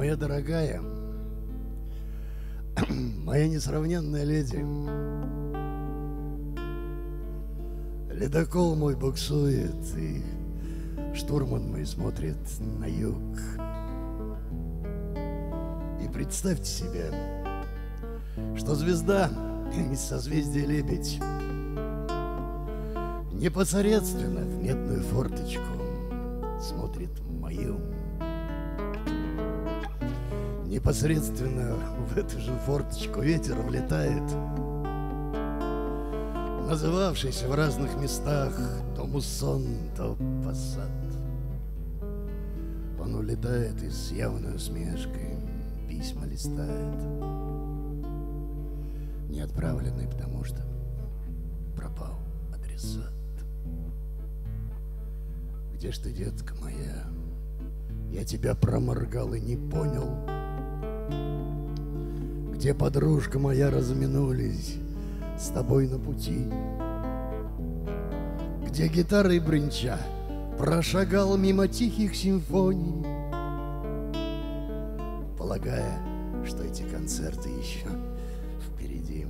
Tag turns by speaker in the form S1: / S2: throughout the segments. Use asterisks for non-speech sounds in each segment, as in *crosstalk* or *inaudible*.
S1: Моя дорогая, *clears throat* моя несравненная леди, Ледокол мой буксует, и штурман мой смотрит на юг. И представьте себе, что звезда *clears throat* из созвездия Лебедь непосредственно в медную форточку смотрит мою. Непосредственно в эту же форточку ветер влетает – называвшийся в разных местах то муссон, то посад. Он улетает и с явной усмешкой письма листает. Не отправленный, потому что пропал адресат. Где ж ты, детка моя? Я тебя проморгал и не понял. Где подружка моя разминулись? с тобой на пути. Где гитары и брынча прошагал мимо тихих симфоний, Полагая, что эти концерты еще впереди.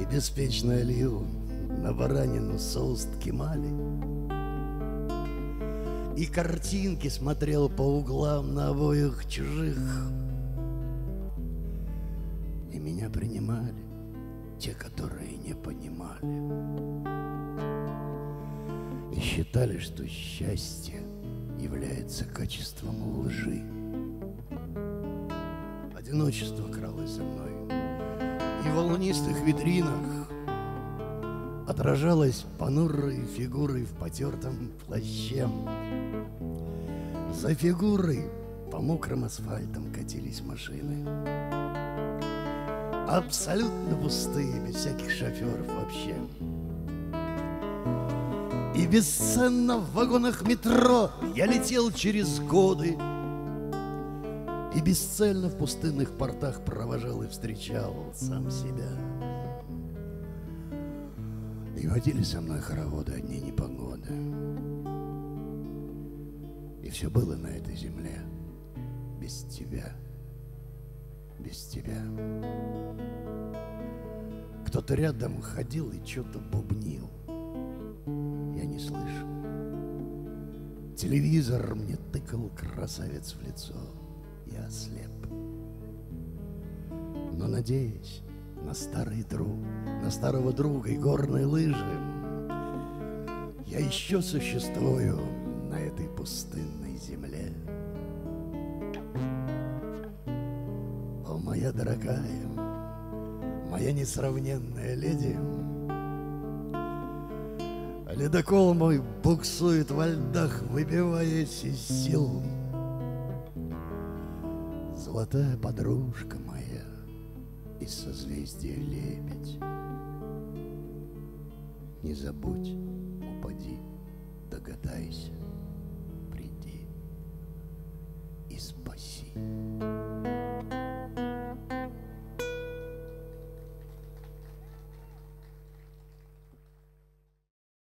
S1: И беспечно лил на баранину соус ткемали, И картинки смотрел по углам на обоих чужих меня принимали те, которые не понимали. И считали, что счастье является качеством лжи. Одиночество кралось за мной. И в волнистых витринах отражалась понурой фигурой в потертом плаще. За фигурой по мокрым асфальтам катились машины абсолютно пустые, без всяких шоферов вообще. И бесценно в вагонах метро я летел через годы. И бесцельно в пустынных портах провожал и встречал сам себя. И водили со мной хороводы одни непогоды. И все было на этой земле без тебя без тебя. Кто-то рядом ходил и что-то бубнил. Я не слышал. Телевизор мне тыкал красавец в лицо. Я ослеп. Но надеюсь на старый друг, на старого друга и горные лыжи, я еще существую на этой пустынной моя дорогая, моя несравненная леди. Ледокол мой буксует во льдах, выбиваясь из сил. Золотая подружка моя из созвездия лебедь. Не забудь, упади.